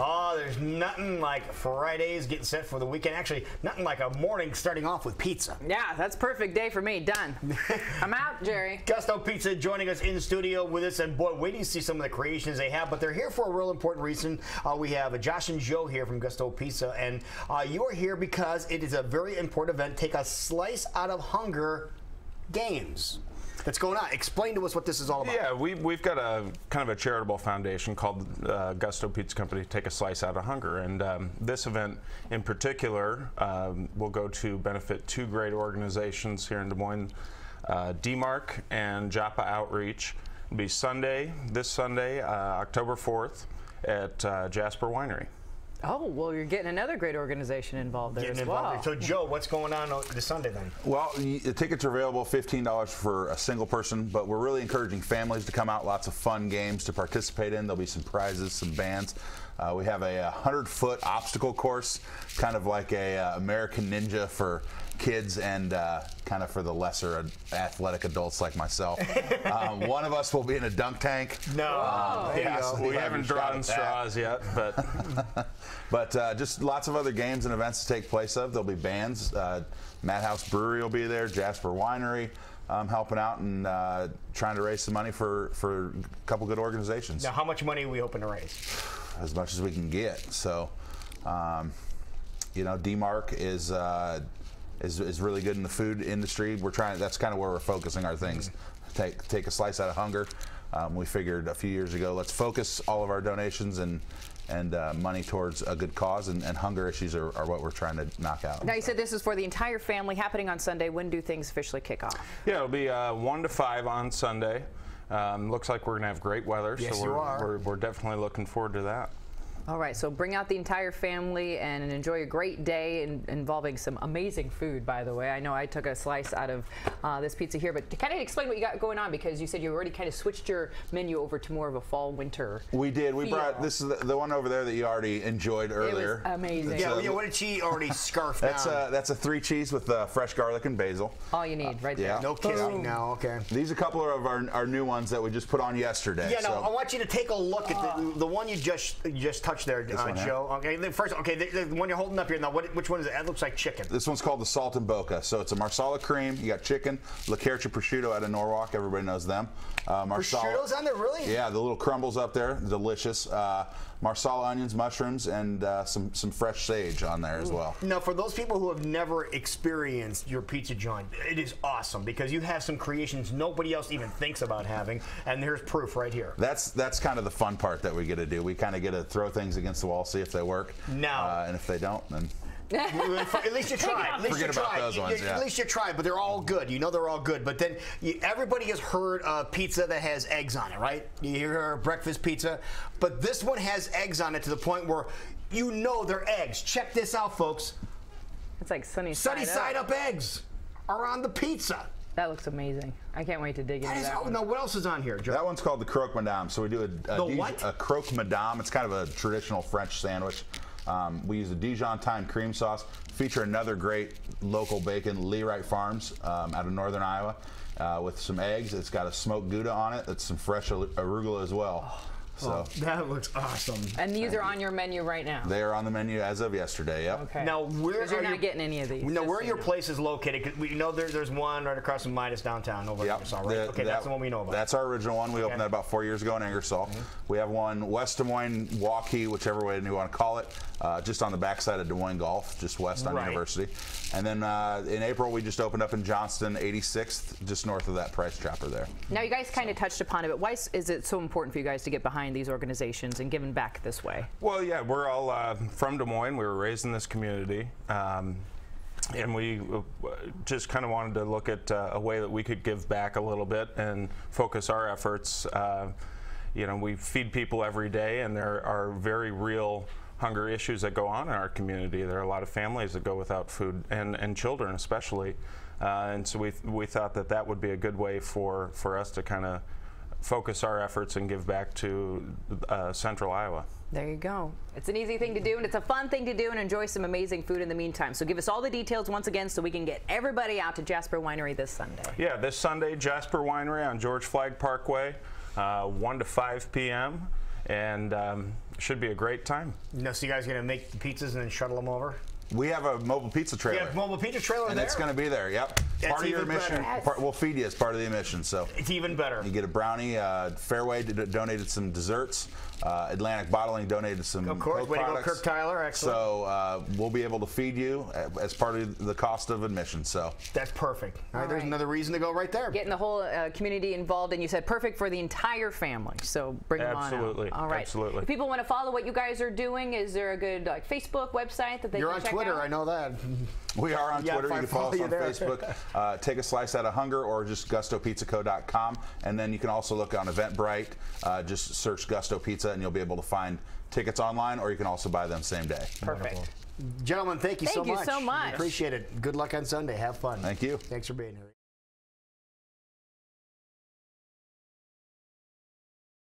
Oh, there's nothing like Fridays getting set for the weekend. Actually, nothing like a morning starting off with pizza. Yeah, that's perfect day for me. Done. I'm out, Jerry. Gusto Pizza joining us in studio with us, and boy, waiting to see some of the creations they have. But they're here for a real important reason. Uh, we have Josh and Joe here from Gusto Pizza, and uh, you are here because it is a very important event. Take a slice out of hunger games that's going on. Explain to us what this is all about. Yeah, we, we've got a kind of a charitable foundation called uh, Gusto Pizza Company, Take a Slice Out of Hunger. And um, this event in particular um, will go to benefit two great organizations here in Des Moines, uh, DMARC and Joppa Outreach. It'll be Sunday, this Sunday, uh, October 4th at uh, Jasper Winery. Oh, well, you're getting another great organization involved there Getting as well. involved. So, Joe, what's going on on this Sunday then? Well, the tickets are available $15 for a single person, but we're really encouraging families to come out. Lots of fun games to participate in. There'll be some prizes, some bands. Uh, we have a 100 foot obstacle course, kind of like a uh, American Ninja for kids and uh, kind of for the lesser athletic adults like myself. um, one of us will be in a dunk tank. No. there you yeah, so We have haven't drawn straws yet, but But uh, just lots of other games and events to take place of. There'll be bands. Uh, Madhouse Brewery will be there. Jasper Winery um, helping out and uh, trying to raise some money for, for a couple good organizations. Now, how much money are we hoping to raise? As much as we can get. So, um, you know, DMARC is, uh, is is really good in the food industry. We're trying. That's kind of where we're focusing our things. Take take a slice out of hunger. Um, we figured a few years ago, let's focus all of our donations and and uh, money towards a good cause, and, and hunger issues are, are what we're trying to knock out. Now, you said this is for the entire family happening on Sunday. When do things officially kick off? yeah, it'll be uh, 1 to 5 on Sunday. Um, looks like we're going to have great weather, Yes, so you we're, are. We're, we're definitely looking forward to that. All right, so bring out the entire family and enjoy a great day in, involving some amazing food, by the way. I know I took a slice out of uh, this pizza here, but to kind of explain what you got going on because you said you already kind of switched your menu over to more of a fall winter. We did. We brought this is the, the one over there that you already enjoyed earlier. amazing. Yeah, a- yeah, what did she already scarf That's down? a that's a three cheese with uh, fresh garlic and basil. All you need right yeah. there. no kidding. No, okay. These are a couple of our, our new ones that we just put on yesterday. Yeah, no. so- I want you to take a look at the, the one you just you just touched there, uh, one? Joe. Okay, the first. Okay, the, the one you're holding up here now. What, which one is it? That looks like chicken. This one's called the Saltimbocca. So it's a Marsala cream. You got chicken, La Quercia prosciutto out of Norwalk. Everybody knows them. Uh, Marsala. Prosciutto's on there, really? Yeah, the little crumbles up there, delicious. Uh, Marsala onions, mushrooms, and uh, some some fresh sage on there as well. Now, for those people who have never experienced your pizza joint, it is awesome because you have some creations nobody else even thinks about having, and there's proof right here. That's that's kind of the fun part that we get to do. We kind of get to throw things against the wall, see if they work. Now- uh, and if they don't, then At least you tried. At least Forget you about tried. those You- ones, you- yeah. At least you tried, but they're all good. You know they're all good. But then you, everybody has heard of pizza that has eggs on it, right? You hear breakfast pizza, but this one has eggs on it to the point where you know they're eggs. Check this out, folks. It's like sunny, Sunny side, side up eggs are on the pizza. That looks amazing. I can't wait to dig That into is, that oh, one. now what else is on here, Joe? that one's called the croque madame. So we do a, a, The Dij- what? a croque madame. It's kind of a traditional French sandwich. Um, we use a Dijon thyme cream sauce. Feature another great local bacon, Leroy Farms, um, out of northern Iowa, uh, with some eggs. It's got a smoked Gouda on it. That's some fresh arugula as well. So that looks awesome. And these are on your menu right now. they are on the menu as of yesterday. Yep. Okay. Now, where Because you're not your- getting any of these. No, just where so are your you know. places located? 'Cause we know there, there's one right across from Midas downtown over Yep. in Ingersoll, right? The- okay, that- that's the one we know about. That's our original one. We opened Okay. Mm-hmm. that about four years ago in Ingersoll. We have one West Des Moines, Waukee, whichever way you want to call it, uh, just on the backside of Des Moines Golf, just west on Right. University. And then uh, in April, we just opened up in Johnston, 86th, just north of that price chopper there. Now, you guys kind of touched upon it, but why is is it so important for you guys to get behind these organizations and giving back this way? Well, yeah, we're all uh, from Des Moines. We were raised in this community. Um, and we uh, just kind of wanted to look at uh, a way that we could give back a little bit and focus our efforts. Uh, you know, we feed people every day, and there are very real hunger issues that go on in our community. There are a lot of families that go without food, and, and children especially. Uh, and so we, we thought that that would be a good way for, for us to kind of focus our efforts and give back to uh, central Iowa. There you go. It's an easy thing to do, and it's a fun thing to do, and enjoy some amazing food in the meantime. So give us all the details once again so we can get everybody out to Jasper Winery this Sunday. Yeah, this Sunday, Jasper Winery on George Flagg Parkway, uh, 1 to 5 p.m. And um, should be a great time. You know, so you guys going to make the pizzas and then shuttle them over? We have a mobile pizza You trailer. have mobile pizza trailer and there? it's going to be there. Yep. That's part of your even admission. Part, we'll feed you as part of the admission. So It's even better. you get a brownie. Uh, Fareway d- donated some desserts. Uh, Atlantic Bottling donated some. Of course. Coke Way to go. Kirk Tyler. Excellent. So uh, we'll be able to feed you as part of the cost of admission. So That's perfect. All right, there's another reason to go right there. Getting the whole uh, community involved, and you said perfect for the entire family. So bring them on. Absolutely. All right. absolutely. If people want to follow what you guys are doing, is there a good like Facebook website that they You're can on check Twitter, out? I know that. we are on Yeah, Twitter. You can follow us on there. Facebook. Uh, take a slice out of hunger or just gustopizzaco.com. And then you can also look on Eventbrite. Uh, just search Gusto Pizza and you'll be able to find tickets online or you can also buy them same day. Perfect. Gentlemen, thank you so much. Thank you much. so much. We Appreciate it. Good luck on Sunday. Have fun. Thank you. Thanks for being here.